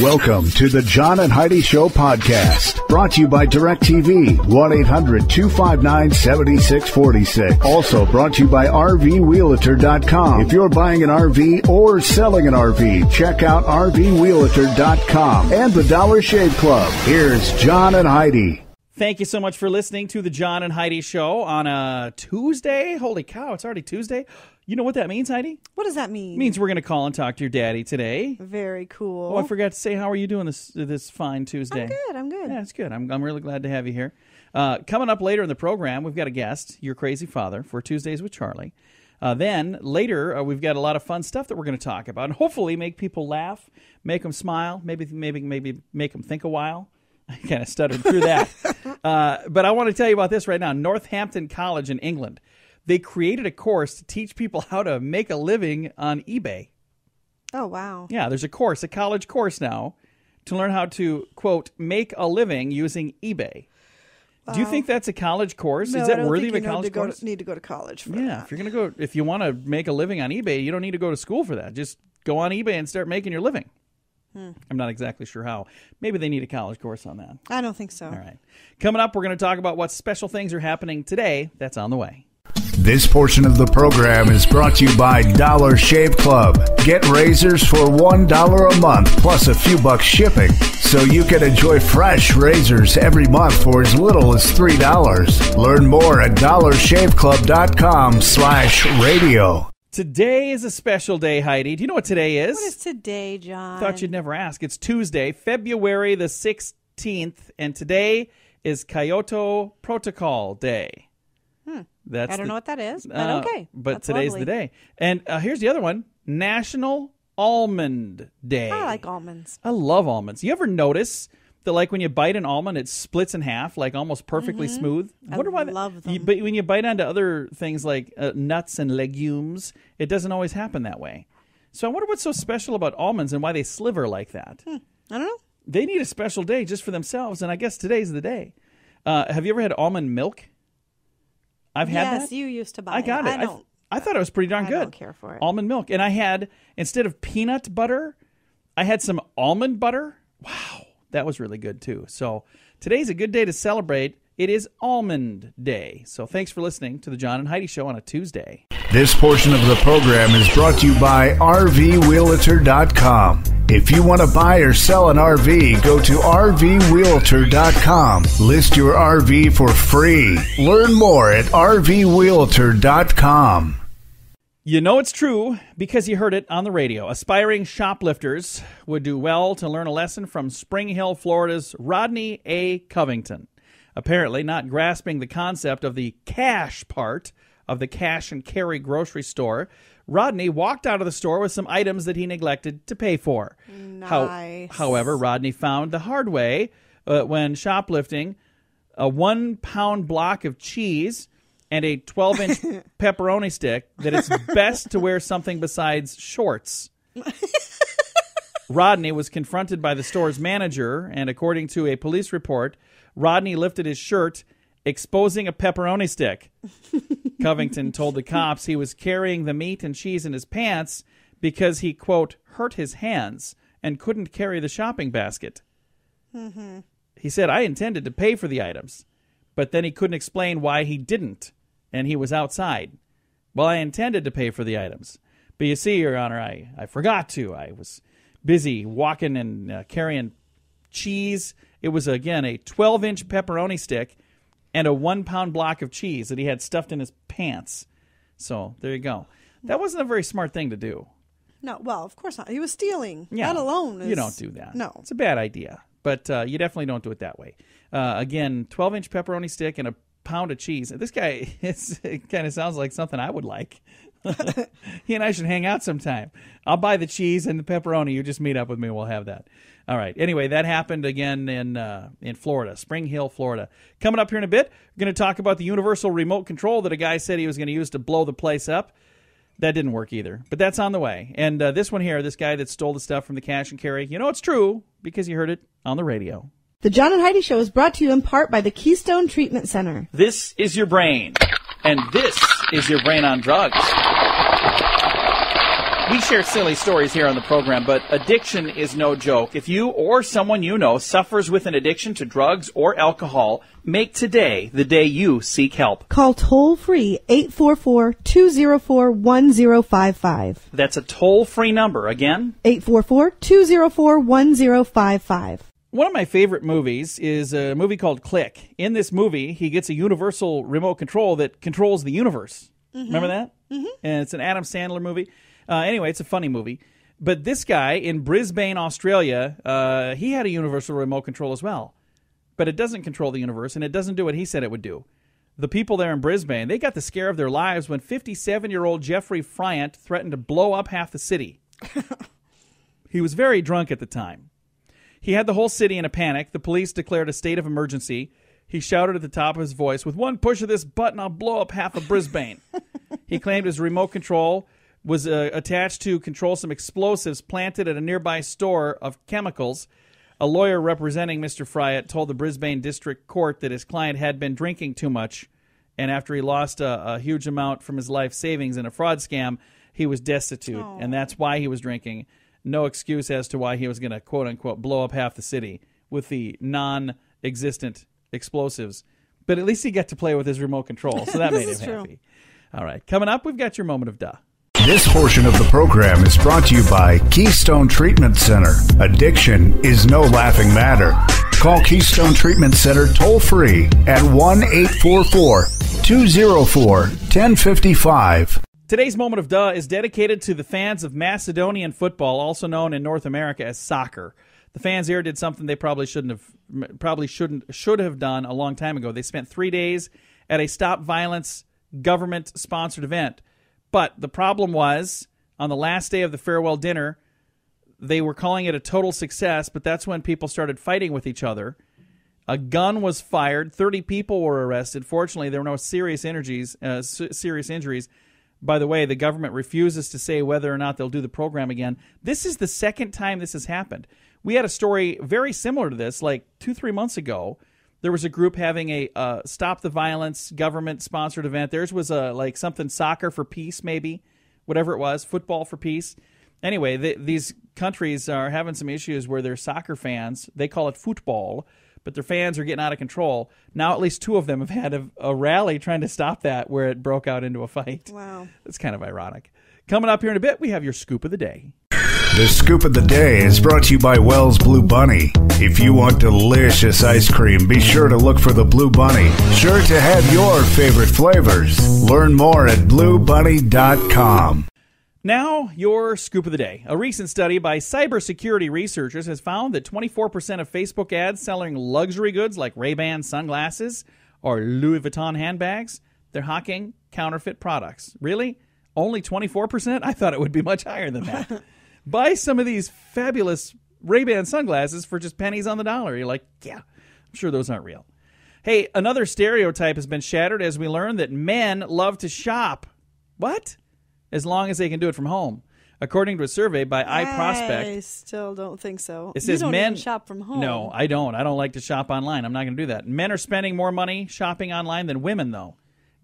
Welcome to the John and Heidi Show podcast, brought to you by DirecTV, 1-800-259-7646. Also brought to you by RVWheelator.com. If you're buying an RV or selling an RV, check out RVWheelator.com and the Dollar Shave Club. Here's John and Heidi. Thank you so much for listening to the John and Heidi Show on a Tuesday. Holy cow, it's already Tuesday. You know what that means, Heidi? What does that mean? It means we're going to call and talk to your daddy today. Very cool. Oh, I forgot to say, how are you doing this this fine Tuesday? I'm good. I'm good. Yeah, it's good. I'm, I'm really glad to have you here. Uh, coming up later in the program, we've got a guest, your crazy father, for Tuesdays with Charlie. Uh, then later, uh, we've got a lot of fun stuff that we're going to talk about, and hopefully make people laugh, make them smile, maybe maybe maybe make them think a while. I kind of stuttered through that, uh, but I want to tell you about this right now. Northampton College in England, they created a course to teach people how to make a living on eBay. Oh wow. Yeah, there's a course, a college course now, to learn how to quote make a living using eBay. Do you think that's a college course? No, Is that worthy of a college to course? To, need to go to college for yeah, that. if you're gonna go, if you want to make a living on eBay, you don't need to go to school for that. Just go on eBay and start making your living. Hmm. I'm not exactly sure how. Maybe they need a college course on that. I don't think so. All right. Coming up, we're going to talk about what special things are happening today. That's on the way. This portion of the program is brought to you by Dollar Shave Club. Get razors for $1 a month plus a few bucks shipping. So you can enjoy fresh razors every month for as little as $3. Learn more at dollarshaveclub.com slash radio. Today is a special day, Heidi. Do you know what today is? What is today, John? Thought you'd never ask. It's Tuesday, February the 16th, and today is Kyoto Protocol Day. That's Hmm. I don't the- know what that is, but uh, okay. But That's today's lovely. the day. And uh, here's the other one National Almond Day. I like almonds. I love almonds. You ever notice that, like, when you bite an almond, it splits in half, like almost perfectly smooth? Mm-hmm. I wonder why that- love you- but when you bite onto other things like uh, nuts and legumes, it doesn't always happen that way. So I wonder what's so special about almonds and why they sliver like that. I don't know. They need a special day just for themselves, and I guess today's the day. Uh, have you ever had almond milk? I've had yes, that. you used to buy. I got it. I I, don't. I thought it was pretty darn I good. don't care for it. Almond milk, and I had instead of peanut butter, I had some almond butter. Wow, that was really good too. So today's a good day to celebrate. It is Almond Day. So thanks for listening to the John and Heidi Show on a Tuesday. This portion of the program is brought to you by RVWheelator.com. If you want to buy or sell an RV, go to RVWheelator.com. List your RV for free. Learn more at RVWheelator.com. You know it's true because you heard it on the radio. Aspiring shoplifters would do well to learn a lesson from Spring Hill, Florida's Rodney A. Covington. Apparently, not grasping the concept of the cash part of the cash and carry grocery store, Rodney walked out of the store with some items that he neglected to pay for. How- Nice. however, Rodney found the hard way uh, when shoplifting a one pound block of cheese and a 12 inch pepperoni stick that it's best to wear something besides shorts. Rodney was confronted by the store's manager, and according to a police report, Rodney lifted his shirt, exposing a pepperoni stick. Covington told the cops he was carrying the meat and cheese in his pants because he, quote, hurt his hands and couldn't carry the shopping basket. He said, I intended to pay for the items, but then he couldn't explain why he didn't, and he was outside. Well, I intended to pay for the items, but you see, Your Honor, I, I forgot to. I was busy walking and uh, carrying cheese. It was, again, a 12 inch pepperoni stick and a one pound block of cheese that he had stuffed in his pants. So there you go. That wasn't a very smart thing to do. No, well, of course not. He was stealing. Yeah, That alone is. you don't do that. No. it's a bad idea. But uh, you definitely don't do it that way. Uh, again, twelve inch pepperoni stick and a pound of cheese. This guy, it's, it kind of sounds like something I would like. he and I should hang out sometime. I'll buy the cheese and the pepperoni. You just meet up with me. We'll have that. All right. Anyway, that happened again in uh, in Florida, Spring Hill, Florida. Coming up here in a bit, we're going to talk about the universal remote control that a guy said he was going to use to blow the place up. That didn't work either, but that's on the way. And uh, this one here, this guy that stole the stuff from the cash and carry, you know it's true because you heard it on the radio. The John and Heidi Show is brought to you in part by the Keystone Treatment Center. This is your brain, and this is your brain on drugs. We share silly stories here on the program, but addiction is no joke. If you or someone you know suffers with an addiction to drugs or alcohol, make today the day you seek help. Call toll free 844 204 1055. That's a toll free number. Again, 844 204 1055. One of my favorite movies is a movie called Click. In this movie, he gets a universal remote control that controls the universe. Remember that? Mm-hmm. And it's an Adam Sandler movie. Uh, anyway, it's a funny movie. But this guy in Brisbane, Australia, uh, he had a universal remote control as well. But it doesn't control the universe, and it doesn't do what he said it would do. The people there in Brisbane, they got the scare of their lives when 57 year old Jeffrey Fryant threatened to blow up half the city. he was very drunk at the time. He had the whole city in a panic. The police declared a state of emergency. He shouted at the top of his voice, With one push of this button, I'll blow up half of Brisbane. he claimed his remote control was uh, attached to control some explosives planted at a nearby store of chemicals. A lawyer representing Mr. Fryatt told the Brisbane District Court that his client had been drinking too much, and after he lost a, a huge amount from his life savings in a fraud scam, he was destitute, and that's why he was drinking. No excuse as to why he was going to quote unquote blow up half the city with the non existent explosives. But at least he got to play with his remote control, so that made him true. happy. All right, coming up, we've got your moment of duh. This portion of the program is brought to you by Keystone Treatment Center. Addiction is no laughing matter. Call Keystone Treatment Center toll free at 1 844 204 1055. Today's moment of duh is dedicated to the fans of Macedonian football, also known in North America as soccer. The fans here did something they probably shouldn't have probably shouldn't should have done a long time ago. They spent 3 days at a stop violence government sponsored event. But the problem was on the last day of the farewell dinner, they were calling it a total success, but that's when people started fighting with each other. A gun was fired. Thirty people were arrested. Fortunately, there were no serious injuries. Uh, serious injuries. By the way, the government refuses to say whether or not they'll do the program again. This is the second time this has happened. We had a story very similar to this, like two, three months ago. There was a group having a uh, stop the violence government sponsored event. Theirs was a like something soccer for peace, maybe, whatever it was, football for peace. Anyway, th these countries are having some issues where their soccer fans they call it football, but their fans are getting out of control. Now, at least two of them have had a, a rally trying to stop that, where it broke out into a fight. Wow. That's kind of ironic. Coming up here in a bit, we have your scoop of the day. The scoop of the day is brought to you by Wells Blue Bunny. If you want delicious ice cream, be sure to look for the Blue Bunny. Sure to have your favorite flavors. Learn more at bluebunny.com. Now, your scoop of the day. A recent study by cybersecurity researchers has found that 24% of Facebook ads selling luxury goods like Ray-Ban sunglasses or Louis Vuitton handbags, they're hawking counterfeit products. Really? Only 24%? I thought it would be much higher than that. Buy some of these fabulous Ray-Ban sunglasses for just pennies on the dollar. You're like, yeah, I'm sure those aren't real. Hey, another stereotype has been shattered as we learn that men love to shop. What? As long as they can do it from home. According to a survey by iProspect, I still don't think so. it says men shop from home. No, I don't. I don't like to shop online. I'm not going to do that. Men are spending more money shopping online than women, though.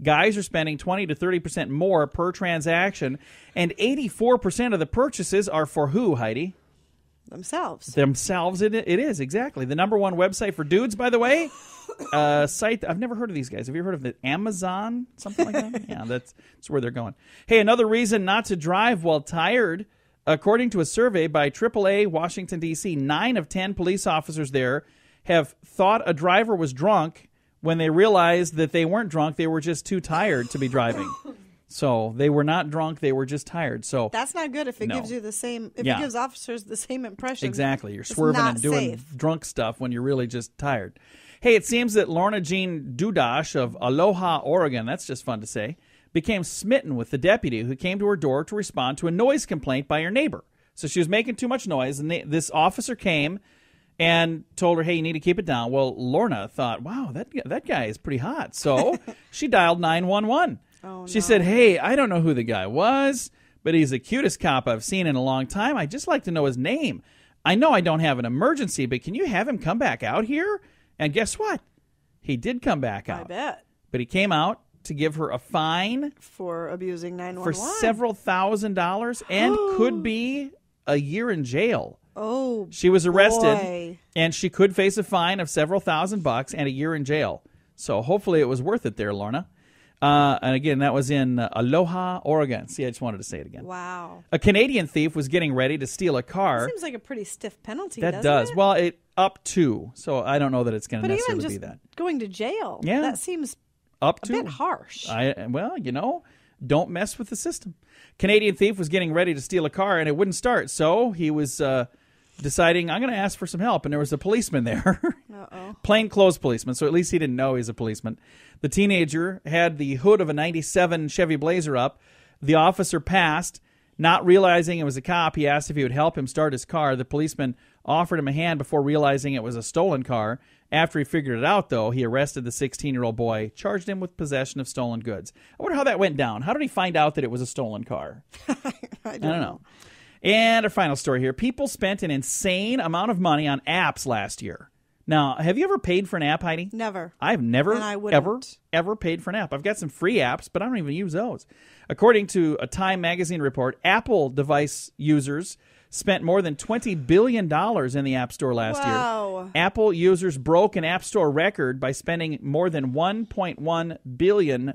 Guys are spending 20 to 30 percent more per transaction, and 84 percent of the purchases are for who, Heidi? themselves. Themselves. It, it is exactly the number one website for dudes. By the way, uh, site I've never heard of these guys. Have you heard of the Amazon? Something like that. yeah, that's that's where they're going. Hey, another reason not to drive while tired. According to a survey by AAA Washington D.C., nine of ten police officers there have thought a driver was drunk when they realized that they weren't drunk. They were just too tired to be driving. So they were not drunk. They were just tired. So That's not good if it No. gives you the same. If Yeah. it gives officers the same impression. Exactly. You're swerving and doing safe. drunk stuff when you're really just tired. Hey, it seems that Lorna Jean Dudash of Aloha, Oregon, that's just fun to say, became smitten with the deputy who came to her door to respond to a noise complaint by her neighbor. So she was making too much noise, and they, this officer came and told her, "Hey, you need to keep it down." Well, Lorna thought, "Wow, that that guy is pretty hot." So she dialed nine one one. Oh, She said, "Hey, I don't know who the guy was, but he's the cutest cop I've seen in a long time. I'd just like to know his name. I know I don't have an emergency, but can you have him come back out here?" And guess what? He did come back out. I bet. But he came out to give her a fine For abusing 911 for several thousand dollars and could be a year in jail. Oh, She was arrested boy. and she could face a fine of several thousand bucks and a year in jail. So hopefully it was worth it there, Lorna. Uh, and again, that was in uh, Aloha, Oregon. See, I just wanted to say it again. Wow. A Canadian thief was getting ready to steal a car. Seems like a pretty stiff penalty. That doesn't does. It? Well, it up to. So I don't know that it's going to but even necessarily just be that. going to jail. Yeah. That seems Up a to. bit harsh. I well, you know, don't mess with the system. Canadian thief was getting ready to steal a car and it wouldn't start, so he was uh, deciding I'm going to ask for some help, and there was a policeman there, Uh-oh. plain clothes policeman. So at least he didn't know he was a policeman. The teenager had the hood of a '97 Chevy Blazer up. The officer passed. Not realizing it was a cop, he asked if he would help him start his car. The policeman offered him a hand before realizing it was a stolen car. After he figured it out, though, he arrested the 16 year old boy, charged him with possession of stolen goods. I wonder how that went down. How did he find out that it was a stolen car? I don't, know. And our final story here people spent an insane amount of money on apps last year. Now, have you ever paid for an app, Heidi? Never. I've never, And I wouldn't. ever, ever paid for an app. I've got some free apps, but I don't even use those. According to a Time magazine report, Apple device users spent more than $20 billion in the App Store last Wow. year. Apple users broke an App Store record by spending more than $1.1 billion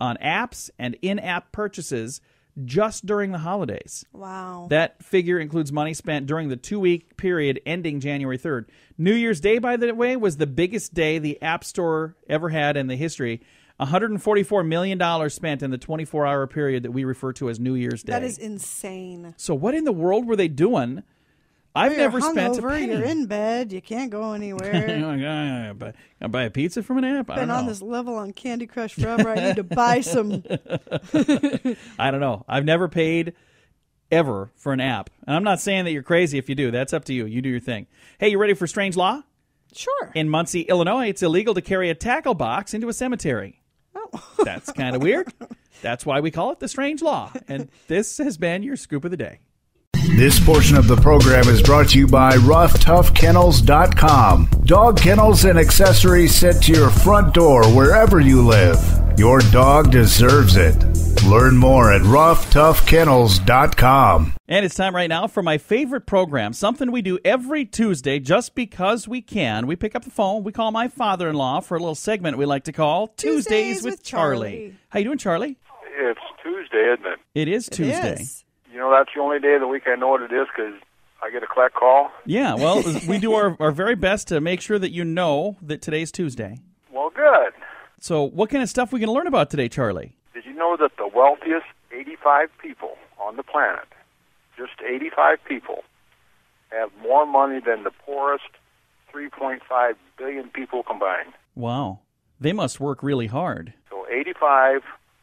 on apps and in app purchases just during the holidays. Wow. That figure includes money spent during the two week period ending January 3rd. New Year's Day, by the way, was the biggest day the App Store ever had in the history. $144 million spent in the 24 hour period that we refer to as New Year's Day. that is insane. so, what in the world were they doing? I've You're never spent a hungover, penny. You're in bed. You can't go anywhere. My God, I buy, I buy a pizza from an app. I've Been on this level on Candy Crush forever. I need to buy some. I don't know. I've never paid ever for an app. And I'm not saying that you're crazy if you do. That's up to you. You do your thing. Hey, you ready for strange law? Sure. In Muncie, Illinois, it's illegal to carry a tackle box into a cemetery. Oh. That's kind of weird. That's why we call it the strange law. And this has been your scoop of the day. This portion of the program is brought to you by RoughToughKennels.com. Dog kennels and accessories sent to your front door wherever you live. Your dog deserves it. Learn more at RoughToughKennels.com. And it's time right now for my favorite program, something we do every Tuesday just because we can. We pick up the phone, we call my father-in-law for a little segment we like to call Tuesdays, Tuesdays with, with Charlie. Charlie. How you doing, Charlie? It's Tuesday, isn't it? It is Tuesday. Yes. You know, that's the only day of the week I know what it is because I get a collect call. Yeah, well, we do our, our very best to make sure that you know that today's Tuesday. Well, good. So, what kind of stuff we going to learn about today, Charlie? Did you know that the wealthiest 85 people on the planet, just 85 people, have more money than the poorest 3.5 billion people combined? Wow. They must work really hard. So 85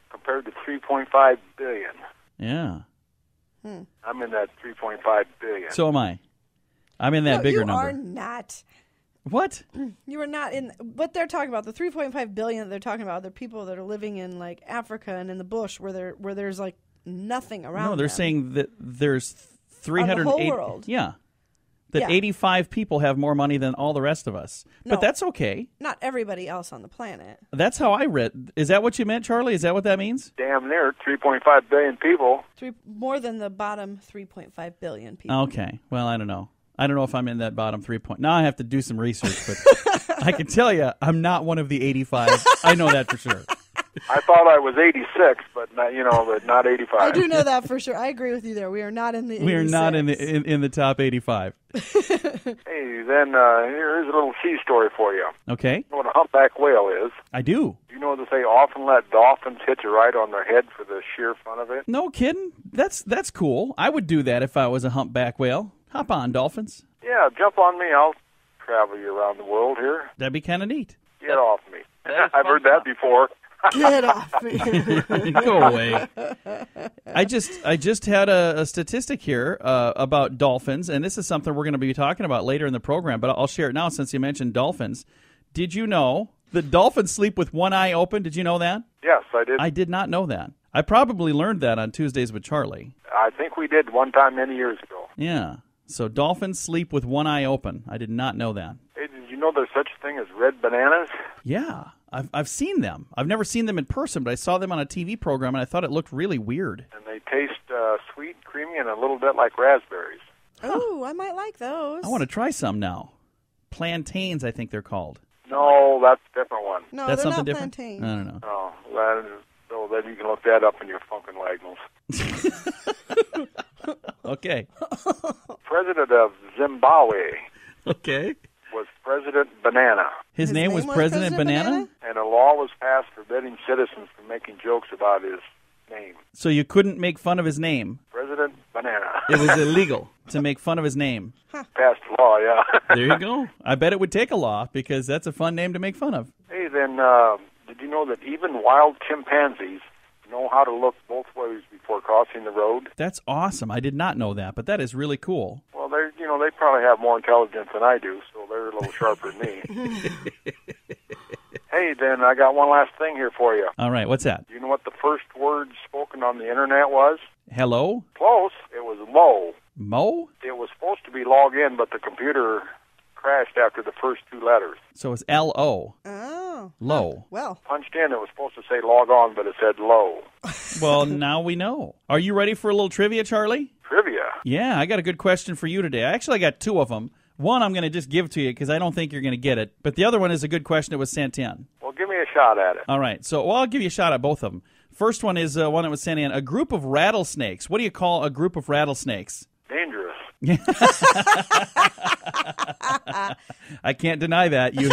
compared to 3.5 billion. Yeah. I'm in that 3.5 billion. So am I. I'm in that No, bigger you number. You are not. What? You are not in what they're talking about. The 3.5 billion that they're talking about. They're people that are living in like Africa and in the bush where there where there's like nothing around. No, they're them. saying that there's On the whole world. Yeah. That Yeah. 85 people have more money than all the rest of us. But that's okay. not everybody else on the planet. That's how I read. Is that what you meant, Charlie? Is that what that means? Damn near 3.5 billion people. Three more than the bottom 3.5 billion people. Okay. Well, I don't know. I don't know if I'm in that bottom three point. Now I have to do some research, but I can tell you I'm not one of the 85. I know that for sure. I thought I was 86, but not, you know, but not 85. I do know that for sure. I agree with you there. We are not in the. We are not in the in, in the top 85. Hey, then uh, here's a little sea story for you. Okay, You know what a humpback whale is? I do. You know that they often let dolphins hitch a ride on their head for the sheer fun of it? No kidding. That's that's cool. I would do that if I was a humpback whale. Hop on, dolphins. Yeah, jump on me. I'll travel you around the world here. That'd be kind of neat. Get off me. I've heard that before. Get off me. Go away. I just I just had a, a statistic here uh, about dolphins, and this is something we're going to be talking about later in the program. But I'll share it now since you mentioned dolphins. Did you know that dolphins sleep with one eye open? Did you know that? Yes, I did. I did not know that. I probably learned that on Tuesdays with Charlie. I think we did one time many years ago. Yeah. So dolphins sleep with one eye open. I did not know that. Hey, did you know there's such a thing as red bananas? Yeah. I've I've seen them. I've never seen them in person, but I saw them on a TV program and I thought it looked really weird. And they taste uh, sweet, creamy, and a little bit like raspberries. Oh, I might like those. I want to try some now. Plantains, I think they're called. No, that's a different one. No, That's they're something not different. plantain. I don't know. Oh, that is, so then you can look that up in your Funk & Wagnalls. Okay. President of Zimbabwe Okay. Was President Banana, His, His name, name was was President, President Banana? Banana? and a law was passed forbidding citizens from making jokes about his name. So you couldn't make fun of his name. President Banana. It was illegal to make fun of his name. passed law, yeah. There you go. I bet it would take a law because that's a fun name to make fun of. hey, then, uh, did you know that even wild chimpanzees know how to look both ways before crossing the road? That's awesome. I did not know that, but that is really cool. Well, they, you know, they probably have more intelligence than I do, so they're a little sharper than me. hey, then I got one last thing here for you. All right, what's that? Do you know what the first word spoken on the internet was? Hello? Close. It was low. Mo? It was supposed to be log in, but the computer crashed after the first two letters. So it's L O. Oh. Low. Well, Punched in, it was supposed to say log on, but it said low. Well, now we know. Are you ready for a little trivia, Charlie? Trivia. Yeah, I got a good question for you today. Actually, I actually got two of them. One I'm going to just give to you because I don't think you're going to get it. But the other one is a good question that was sent in. Well, give me a shot at it. All right. So, well, I'll give you a shot at both of them. First one is uh, one that was sent in. A group of rattlesnakes. What do you call a group of rattlesnakes? Dangerous. I can't deny that. You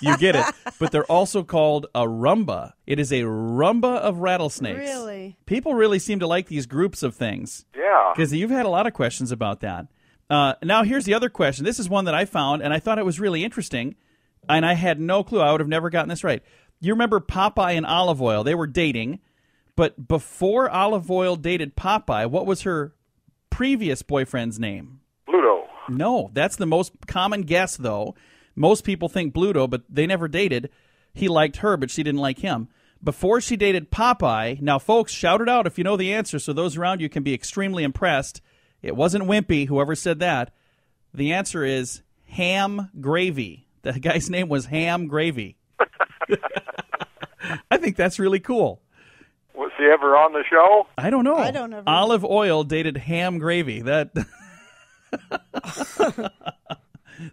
you get it. But they're also called a rumba. It is a rumba of rattlesnakes. Really? People really seem to like these groups of things Yeah. because you've had a lot of questions about that. Uh, now, here's the other question. This is one that I found, and I thought it was really interesting, and I had no clue. I would have never gotten this right. You remember Popeye and Olive Oyl? They were dating, but before Olive Oyl dated Popeye, what was her previous boyfriend's name? Bluto. No, that's the most common guess, though. Most people think Bluto, but they never dated. He liked her, but she didn't like him. Before she dated Popeye, now, folks, shout it out if you know the answer so those around you can be extremely impressed. It wasn't Wimpy, whoever said that. The answer is Ham Gravy. The guy's name was Ham Gravy. I think that's really cool. Was he ever on the show? I don't know. I don't ever- Olive Oyl dated Ham Gravy. That.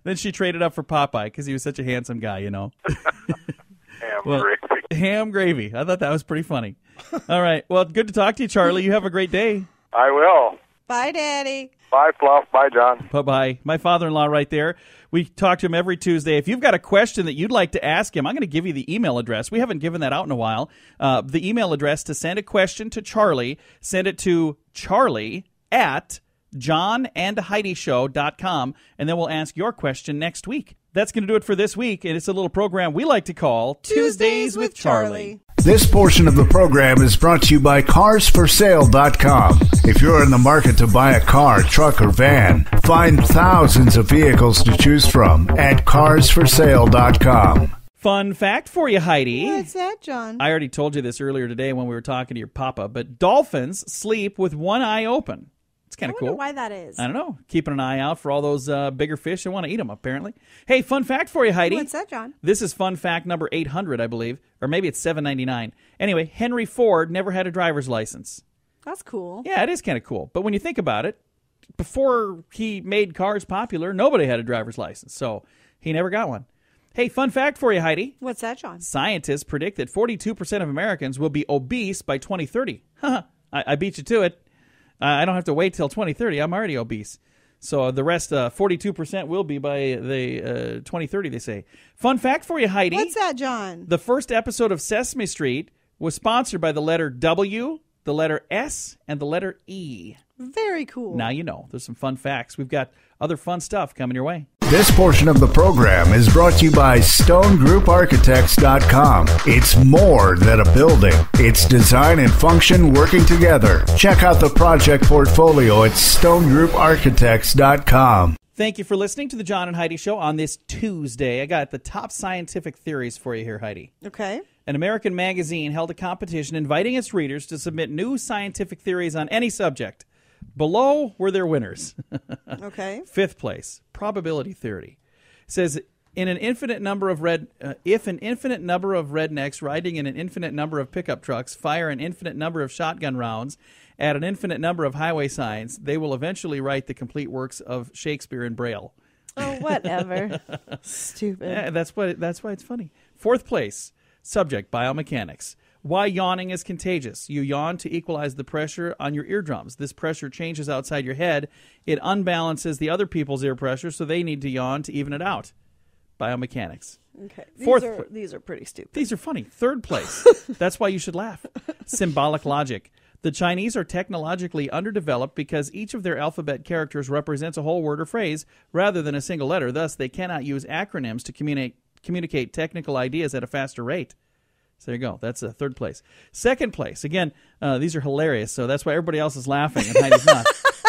then she traded up for Popeye because he was such a handsome guy, you know. Ham Well- gravy. Ham Gravy. I thought that was pretty funny. All right. Well, good to talk to you, Charlie. You have a great day. I will. Bye, Daddy. Bye, Fluff. Bye, John. Bye bye. My father in law, right there. We talk to him every Tuesday. If you've got a question that you'd like to ask him, I'm going to give you the email address. We haven't given that out in a while. Uh, the email address to send a question to Charlie, send it to Charlie at johnandheidishow.com, and then we'll ask your question next week. That's going to do it for this week, and it's a little program we like to call Tuesdays, with Charlie. This portion of the program is brought to you by CarsForSale.com. If you're in the market to buy a car, truck, or van, find thousands of vehicles to choose from at CarsForSale.com. Fun fact for you, Heidi. What's that, John? I already told you this earlier today when we were talking to your papa, but dolphins sleep with one eye open. Kind of cool. why that is. I don't know. Keeping an eye out for all those uh, bigger fish that want to eat them, apparently. Hey, fun fact for you, Heidi. What's that, John? This is fun fact number 800, I believe. Or maybe it's 799. Anyway, Henry Ford never had a driver's license. That's cool. Yeah, it is kind of cool. But when you think about it, before he made cars popular, nobody had a driver's license. So he never got one. Hey, fun fact for you, Heidi. What's that, John? Scientists predict that 42% of Americans will be obese by 2030. Haha, I, I beat you to it. Uh, I don't have to wait till 2030. I'm already obese. So the rest, uh, 42% will be by the uh, 2030, they say. Fun fact for you, Heidi. What's that, John? The first episode of Sesame Street was sponsored by the letter W, the letter S, and the letter E. Very cool. Now you know. There's some fun facts. We've got other fun stuff coming your way. This portion of the program is brought to you by StoneGroupArchitects.com. It's more than a building, it's design and function working together. Check out the project portfolio at StoneGroupArchitects.com. Thank you for listening to the John and Heidi Show on this Tuesday. I got the top scientific theories for you here, Heidi. Okay. An American magazine held a competition inviting its readers to submit new scientific theories on any subject. Below were their winners. Okay. Fifth place, probability theory. Says in an infinite number of red, uh, if an infinite number of rednecks riding in an infinite number of pickup trucks fire an infinite number of shotgun rounds at an infinite number of highway signs, they will eventually write the complete works of Shakespeare in Braille. Oh, whatever. Stupid. Yeah, that's what. That's why it's funny. Fourth place subject biomechanics. Why yawning is contagious. You yawn to equalize the pressure on your eardrums. This pressure changes outside your head. It unbalances the other people's ear pressure, so they need to yawn to even it out. Biomechanics. Okay. These Fourth are these are pretty stupid. These are funny. Third place. That's why you should laugh. Symbolic logic. The Chinese are technologically underdeveloped because each of their alphabet characters represents a whole word or phrase rather than a single letter. Thus, they cannot use acronyms to communicate communicate technical ideas at a faster rate. So there you go. That's a third place. Second place. Again, uh, these are hilarious. So that's why everybody else is laughing and Heidi's not.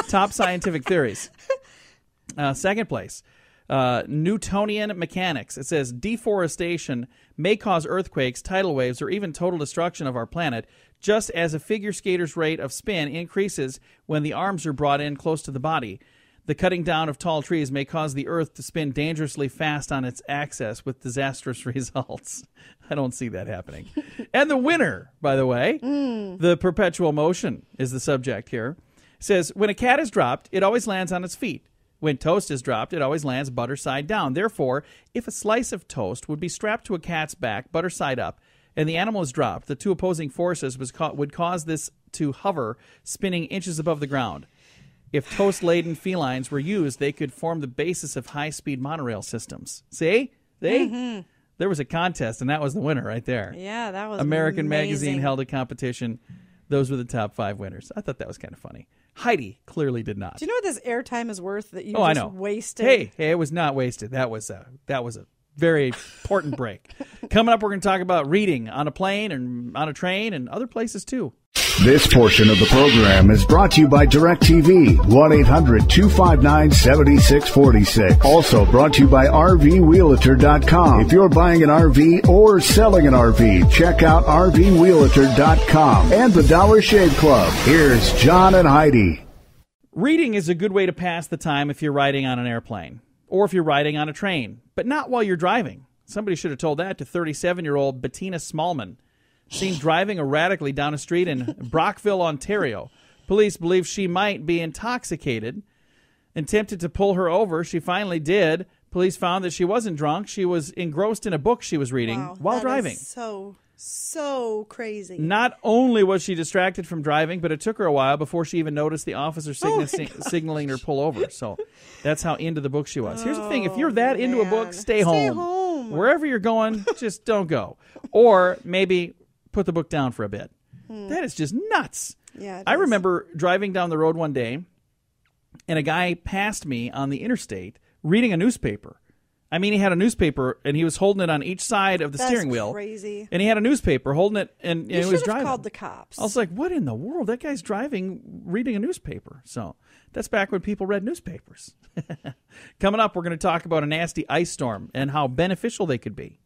Top scientific theories. Uh, second place, uh, Newtonian mechanics. It says deforestation may cause earthquakes, tidal waves, or even total destruction of our planet, just as a figure skater's rate of spin increases when the arms are brought in close to the body. The cutting down of tall trees may cause the Earth to spin dangerously fast on its axis with disastrous results. I don't see that happening. and the winner, by the way, mm. the perpetual motion is the subject here. Says when a cat is dropped, it always lands on its feet. When toast is dropped, it always lands butter side down. Therefore, if a slice of toast would be strapped to a cat's back, butter side up, and the animal is dropped, the two opposing forces was ca- would cause this to hover, spinning inches above the ground. If toast laden felines were used, they could form the basis of high speed monorail systems. See? See? Mm-hmm. There was a contest, and that was the winner right there. yeah, that was American amazing. Magazine held a competition. Those were the top five winners. I thought that was kind of funny. Heidi clearly did not. Do you know what this airtime is worth that you oh, I just know. wasted? Hey, hey, it was not wasted. That was a that was a very important break. Coming up, we're going to talk about reading on a plane and on a train and other places too. This portion of the program is brought to you by DirecTV, 1-800-259-7646. Also brought to you by RVWheelator.com. If you're buying an RV or selling an RV, check out RVWheelator.com and the Dollar Shave Club. Here's John and Heidi. Reading is a good way to pass the time if you're riding on an airplane or if you're riding on a train, but not while you're driving. Somebody should have told that to 37 year old Bettina Smallman, seen driving erratically down a street in Brockville, Ontario. Police believe she might be intoxicated and tempted to pull her over. She finally did. Police found that she wasn't drunk. She was engrossed in a book she was reading Wow, while driving. so so crazy. Not only was she distracted from driving, but it took her a while before she even noticed the officer Oh signa- signaling her pull over. So that's how into the book she was. Here's the thing: if you're oh, that into a book, man. stay, Stay home. home. Wherever you're going, just don't go. Or maybe put the book down for a bit. That is just nuts. Hmm. Yeah, I is. remember driving down the road one day, and a guy passed me on the interstate reading a newspaper. I mean, he had a newspaper and he was holding it on each side of the That's steering wheel. crazy. And he had a newspaper holding it, and, and You he was have driving. called the cops. I was like, what in the world? That guy's driving, reading a newspaper. So that's back when people read newspapers. Coming up, we're going to talk about a nasty ice storm and how beneficial they could be.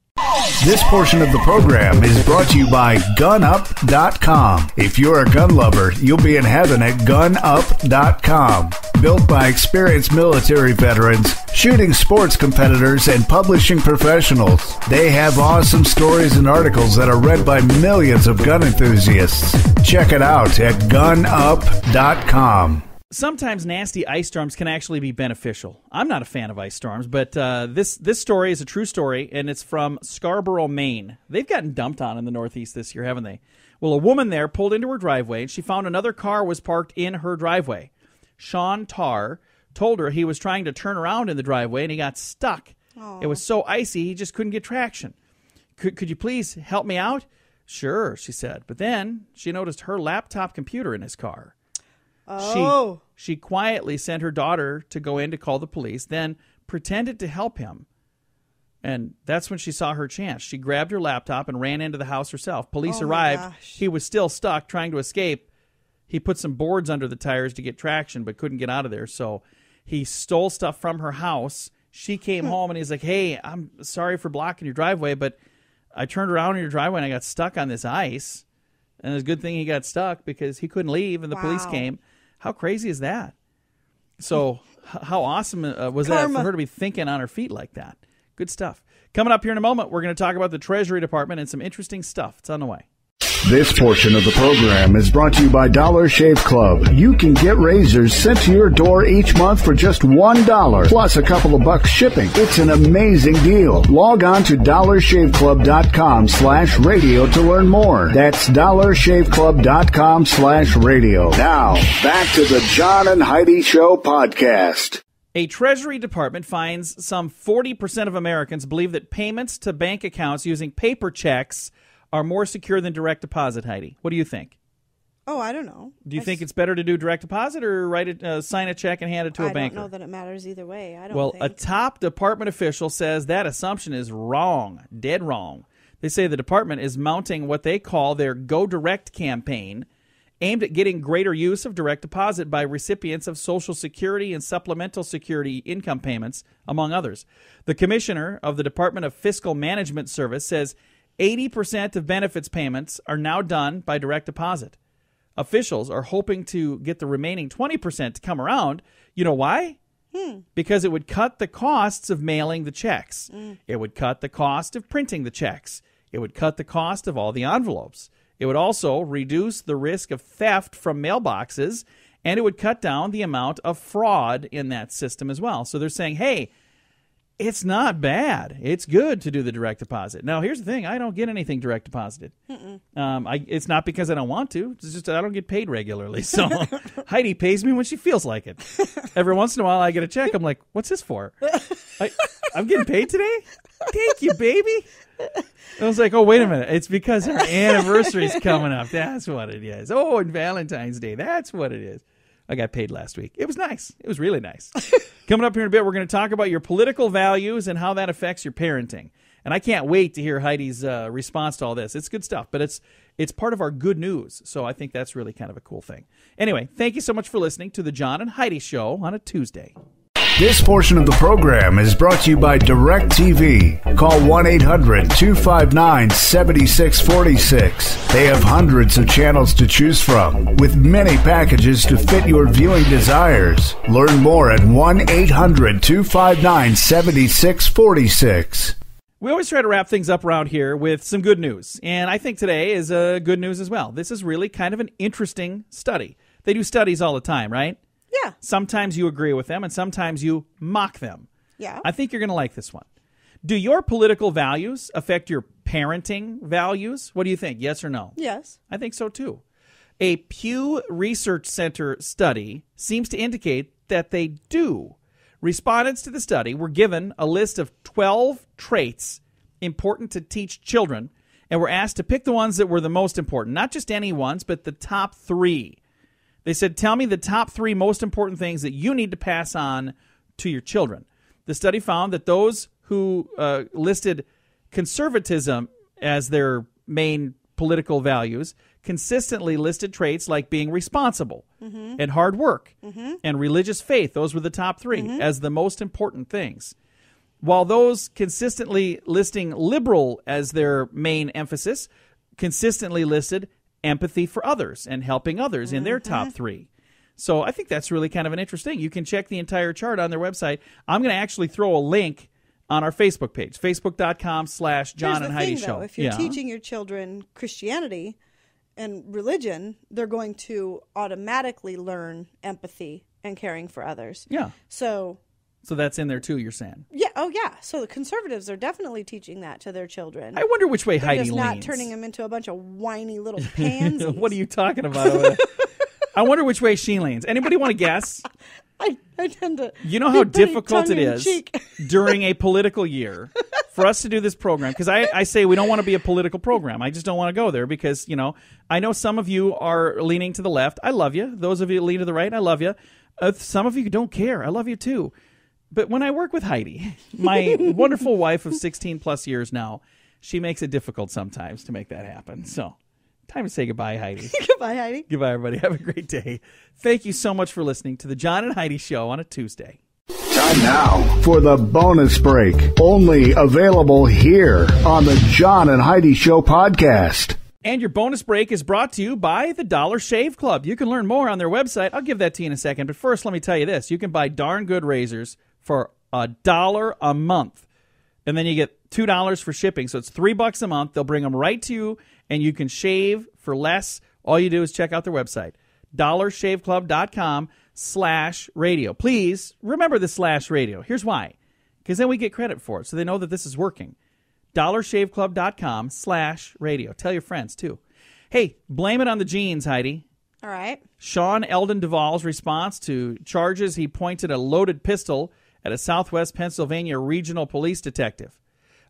This portion of the program is brought to you by GunUp.com. If you're a gun lover, you'll be in heaven at GunUp.com. Built by experienced military veterans, shooting sports competitors, and publishing professionals. They have awesome stories and articles that are read by millions of gun enthusiasts. Check it out at GunUp.com. Sometimes nasty ice storms can actually be beneficial. I'm not a fan of ice storms, but uh, this this story is a true story, and it's from Scarborough, Maine. They've gotten dumped on in the Northeast this year, haven't they? Well, a woman there pulled into her driveway, and she found another car was parked in her driveway. Sean Tarr told her he was trying to turn around in the driveway, and he got stuck. It was so icy he just couldn't get traction. Could, could you please help me out? Sure, she said. But then she noticed her laptop computer in his car. Oh. She, she quietly sent her daughter to go in to call the police, then pretended to help him. And that's when she saw her chance. She grabbed her laptop and ran into the house herself. Police Oh, my arrived. gosh. He was still stuck trying to escape. He put some boards under the tires to get traction, but couldn't get out of there. So he stole stuff from her house. She came hmm. home and he's like, Hey, I'm sorry for blocking your driveway, but I turned around in your driveway and I got stuck on this ice. And it's a good thing he got stuck because he couldn't leave and the police Wow. came. How crazy is that? So, how awesome uh, was that for her to be thinking on her feet like that? Good stuff. Coming up here in a moment, we're going to talk about the Treasury Department and some interesting stuff. It's on the way. This portion of the program is brought to you by Dollar Shave Club. You can get razors sent to your door each month for just $1 plus a couple of bucks shipping. It's an amazing deal. Log on to dollarshaveclub.com slash radio to learn more. That's dollarshaveclub.com slash radio. Now, back to the John and Heidi Show podcast. A Treasury Department finds some 40% of Americans believe that payments to bank accounts using paper checks are more secure than direct deposit, Heidi. What do you think? Oh, I don't know. Do you I think s- it's better to do direct deposit or write it, uh, sign a check and hand it to a I banker? don't know that it matters either way. I don't Well, think. a top department official says that assumption is wrong, dead wrong. They say the department is mounting what they call their Go Direct campaign, aimed at getting greater use of direct deposit by recipients of Social Security and supplemental security income payments, among others. The commissioner of the Department of Fiscal Management Service says 80% of benefits payments are now done by direct deposit. Officials are hoping to get the remaining 20% to come around. You know why? Hmm. because it would cut the costs of mailing the checks. Mm. It would cut the cost of printing the checks. It would cut the cost of all the envelopes. It would also reduce the risk of theft from mailboxes and it would cut down the amount of fraud in that system as well. So they're saying, hey, it's not bad. It's good to do the direct deposit. Now, here's the thing: I don't get anything direct deposited. Um, I, it's not because I don't want to. It's just I don't get paid regularly. So Heidi pays me when she feels like it. Every once in a while, I get a check. I'm like, "What's this for?" I, I'm getting paid today. Thank you, baby. I was like, "Oh, wait a minute! It's because our anniversary's coming up. That's what it is. Oh, and Valentine's Day. That's what it is." I got paid last week. It was nice. It was really nice. Coming up here in a bit, we're going to talk about your political values and how that affects your parenting. And I can't wait to hear Heidi's uh, response to all this. It's good stuff, but it's it's part of our good news. So I think that's really kind of a cool thing. Anyway, thank you so much for listening to the John and Heidi Show on a Tuesday. This portion of the program is brought to you by DirecTV. Call 1 800 259 7646. They have hundreds of channels to choose from, with many packages to fit your viewing desires. Learn more at 1 800 259 7646. We always try to wrap things up around here with some good news, and I think today is uh, good news as well. This is really kind of an interesting study. They do studies all the time, right? Yeah. Sometimes you agree with them, and sometimes you mock them. Yeah. I think you're going to like this one. Do your political values affect your parenting values? What do you think? Yes or no? yes. I think so too. A Pew Research Center study seems to indicate that they do. Respondents to the study were given a list of 12 traits important to teach children and were asked to pick the ones that were the most important, not just any ones, but the top three. They said, Tell me the top three most important things that you need to pass on to your children. The study found that those who uh, listed conservatism as their main political values consistently listed traits like being responsible mm-hmm. and hard work mm-hmm. and religious faith. Those were the top 3 mm-hmm. as the most important things. While those consistently listing liberal as their main emphasis consistently listed empathy for others and helping others in their top mm-hmm. three. So I think that's really kind of an interesting. You can check the entire chart on their website. I'm going to actually throw a link on our Facebook page, facebook.com slash John and Heidi thing, Show. Though, if you're Yeah. teaching your children Christianity and religion, they're going to automatically learn empathy and caring for others. Yeah. So, So that's in there too, you're saying. yeah, oh yeah. So the conservatives are definitely teaching that to their children. I wonder which way They're Heidi just not leans. turning them into a bunch of whiny little pansies. what are you talking about? I wonder which way she leans. Anybody want to guess? I, I tend to. You know how difficult it is during a political year for us to do this program because I, I say we don't want to be a political program. I just don't want to go there because, you know, I know some of you are leaning to the left. I love you. Those of you that lean to the right, I love you. Uh, some of you don't care. I love you too. But when I work with Heidi, my wonderful wife of 16 plus years now, she makes it difficult sometimes to make that happen. So, time to say goodbye, Heidi. Goodbye, Heidi. Goodbye, everybody. Have a great day. Thank you so much for listening to the John and Heidi Show on a Tuesday. Time now for the bonus break. Only available here on the John and Heidi Show podcast. And your bonus break is brought to you by the Dollar Shave Club. You can learn more on their website. I'll give that to you in a second. But first, let me tell you this you can buy darn good razors for a dollar a month. and then you get two dollars for shipping. So it's three bucks a month. They'll bring them right to you, and you can shave for less. All you do is check out their website, dollarshaveclub.com slash radio. Please remember the slash radio. Here's why. Because then we get credit for it, so they know that this is working. dollarshaveclub.com slash radio. Tell your friends, too. Hey, blame it on the jeans, Heidi. All right. Sean Eldon Duvall's response to charges he pointed a loaded pistol at a Southwest Pennsylvania regional police detective.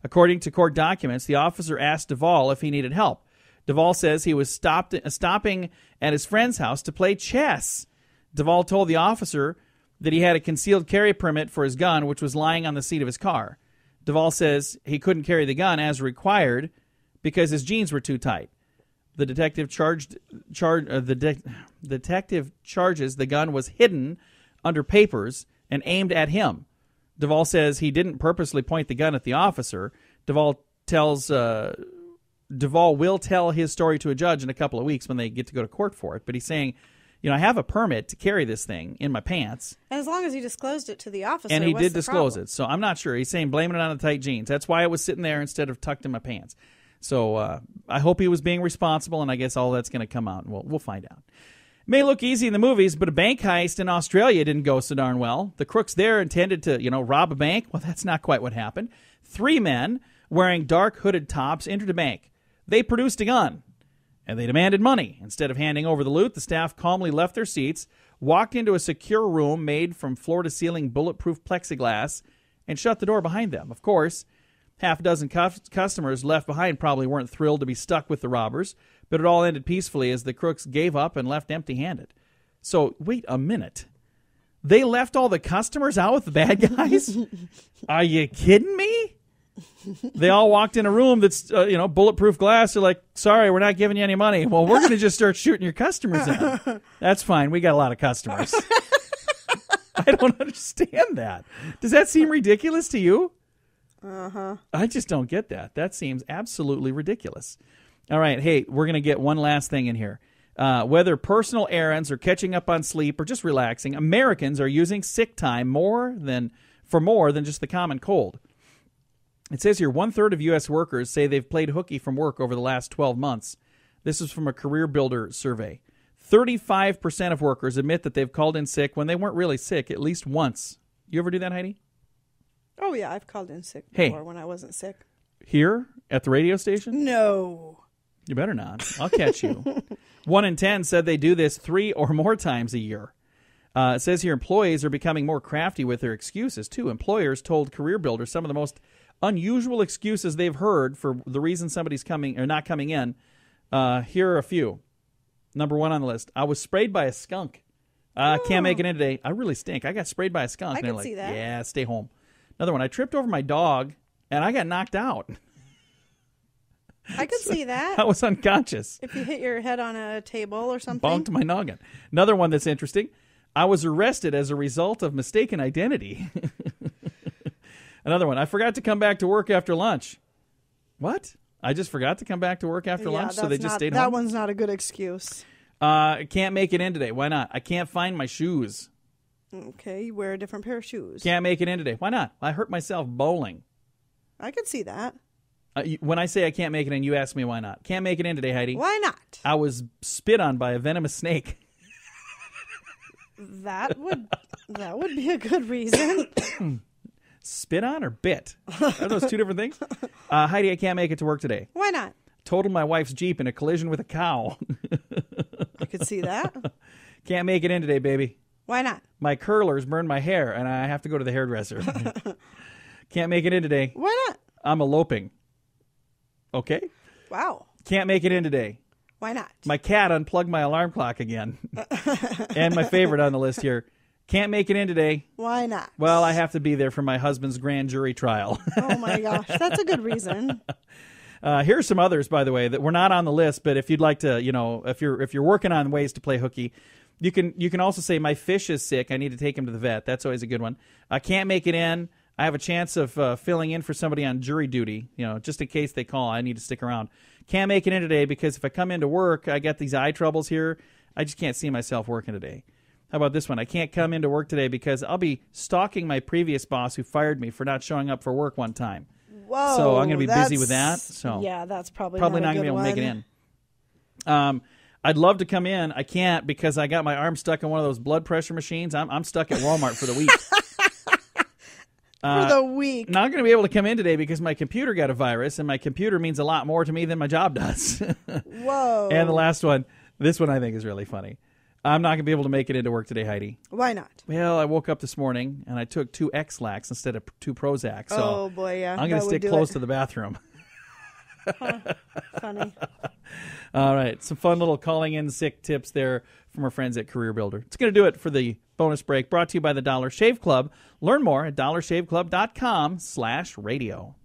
According to court documents, the officer asked Duvall if he needed help. Duvall says he was stopped, stopping at his friend's house to play chess. Duvall told the officer that he had a concealed carry permit for his gun, which was lying on the seat of his car. Duvall says he couldn't carry the gun as required because his jeans were too tight. The detective charged charge uh, the de- detective charges the gun was hidden under papers and aimed at him. Duvall says he didn't purposely point the gun at the officer. Duvall tells uh, Duvall will tell his story to a judge in a couple of weeks when they get to go to court for it. But he's saying, you know, I have a permit to carry this thing in my pants, And as long as he disclosed it to the officer, and he did disclose problem? it. So I'm not sure. He's saying blaming it on the tight jeans. That's why it was sitting there instead of tucked in my pants. So uh, I hope he was being responsible, and I guess all that's going to come out, and we'll we'll find out. May look easy in the movies, but a bank heist in Australia didn't go so darn well. The crooks there intended to, you know, rob a bank. Well, that's not quite what happened. Three men wearing dark hooded tops entered a bank. They produced a gun and they demanded money. Instead of handing over the loot, the staff calmly left their seats, walked into a secure room made from floor to ceiling bulletproof plexiglass, and shut the door behind them. Of course, half a dozen cus- customers left behind probably weren't thrilled to be stuck with the robbers, but it all ended peacefully as the crooks gave up and left empty handed. So, wait a minute. They left all the customers out with the bad guys? Are you kidding me? they all walked in a room that's uh, you know bulletproof glass. They're like, "Sorry, we're not giving you any money." Well, we're going to just start shooting your customers in. That's fine. We got a lot of customers. I don't understand that. Does that seem ridiculous to you? Uh huh. I just don't get that. That seems absolutely ridiculous. All right, hey, we're going to get one last thing in here. Uh, whether personal errands or catching up on sleep or just relaxing, Americans are using sick time more than for more than just the common cold. It says here one third of U.S. workers say they've played hooky from work over the last 12 months. This is from a Career Builder survey. 35% of workers admit that they've called in sick when they weren't really sick at least once. You ever do that, Heidi? Oh yeah, I've called in sick Hey. before when I wasn't sick. Here at the radio station? No. You better not. I'll catch you. One in 10 said they do this three or more times a year. Uh, it says here employees are becoming more crafty with their excuses, too. Employers told Career Builder some of the most unusual excuses they've heard for the reason somebody's coming or not coming in. Uh, here are a few. Number one on the list I was sprayed by a skunk. I can't make it in today. I really stink. I got sprayed by a skunk. I and can like, see that. Yeah, stay home. Another one. I tripped over my dog and I got knocked out. I could see that. I was unconscious. If you hit your head on a table or something. Bonked my noggin. Another one that's interesting. I was arrested as a result of mistaken identity. Another one. I forgot to come back to work after lunch. What? I just forgot to come back to work after yeah, lunch, so they just not- stayed That home. one's not a good excuse. Uh, I can't make it in today. Why not? I can't find my shoes. Okay, you wear a different pair of shoes. Can't make it in today. Why not? I hurt myself bowling. I could see that. Uh, when I say I can't make it in, you ask me why not. Can't make it in today, Heidi. Why not? I was spit on by a venomous snake. That would that would be a good reason. Spit on or bit? Are those two different things? Uh, Heidi, I can't make it to work today. Why not? Totaled my wife's Jeep in a collision with a cow. I could see that. Can't make it in today, baby. Why not? My curlers burned my hair, and I have to go to the hairdresser. Can't make it in today. Why not? I'm eloping. Okay. Wow. Can't make it in today. Why not? My cat unplugged my alarm clock again. and my favorite on the list here. Can't make it in today. Why not? Well, I have to be there for my husband's grand jury trial. Oh my gosh, that's a good reason. Uh, here's some others, by the way, that were not on the list. But if you'd like to, you know, if you're if you're working on ways to play hooky, you can you can also say my fish is sick. I need to take him to the vet. That's always a good one. I can't make it in. I have a chance of uh, filling in for somebody on jury duty. You know, just in case they call, I need to stick around. Can't make it in today because if I come into work, I got these eye troubles here. I just can't see myself working today. How about this one? I can't come into work today because I'll be stalking my previous boss who fired me for not showing up for work one time. Whoa. so I'm going to be busy with that. So yeah, that's probably probably not, not going to be able to make it in. Um, I'd love to come in. I can't because I got my arm stuck in one of those blood pressure machines. I'm, I'm stuck at Walmart for the week. for uh, the week. Not going to be able to come in today because my computer got a virus, and my computer means a lot more to me than my job does. Whoa. and the last one, this one I think is really funny. I'm not going to be able to make it into work today, Heidi. Why not? Well, I woke up this morning and I took two Ex-Lax instead of two Prozac. So oh boy, yeah. I'm going to stick close it. to the bathroom. Funny. All right, some fun little calling in sick tips there from our friends at Career Builder. It's going to do it for the bonus break brought to you by the Dollar Shave Club. Learn more at dollarshaveclub.com slash radio.